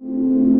you